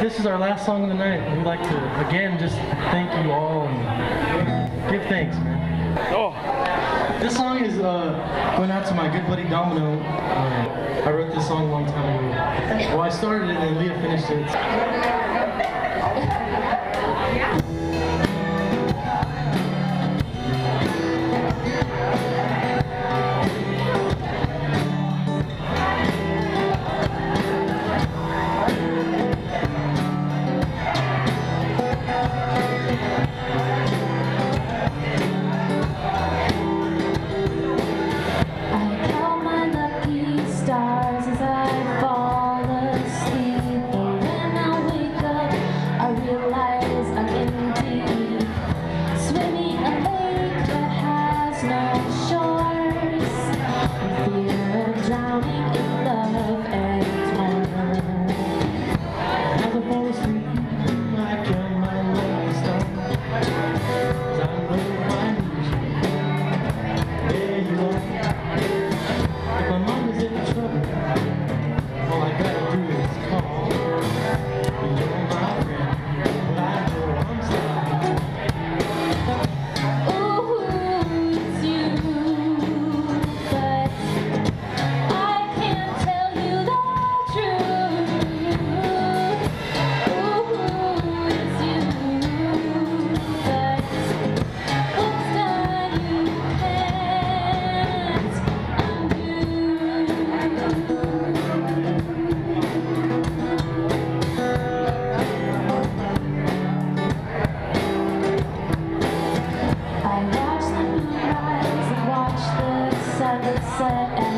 This is our last song of the night. We'd like to, again, just thank you all and give thanks, man. Oh. This song is uh, going out to my good buddy Domino. Uh, I wrote this song a long time ago. Well, I started it and Lia finished it. seven, seven.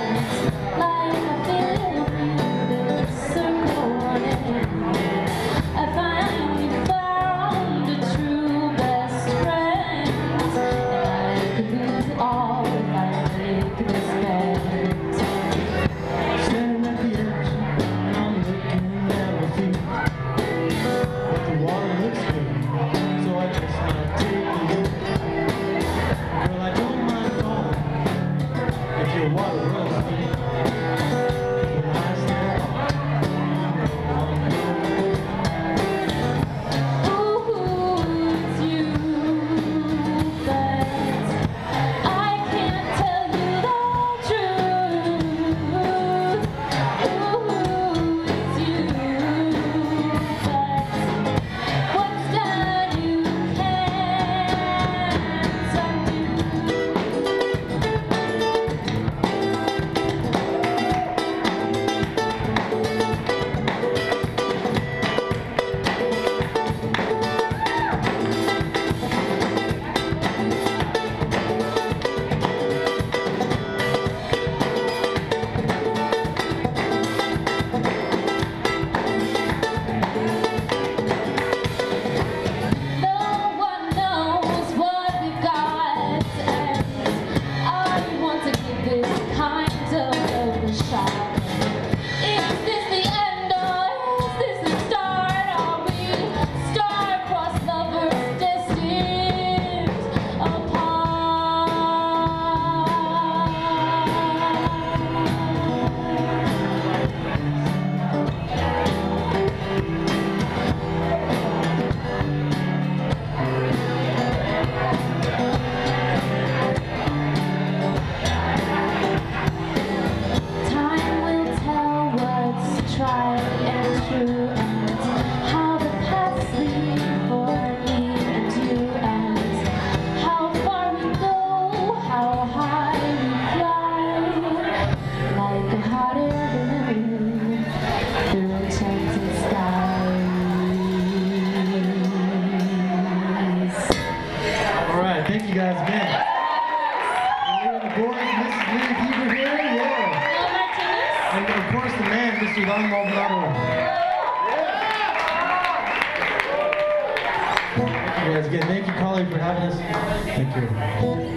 All right, thank you guys again. And the boys, Mrs. Lee Heber here, yeah. And of course the man, Mr. Adan Maldonado. Thank you guys again. Thank you, Collie, for having us. Thank you.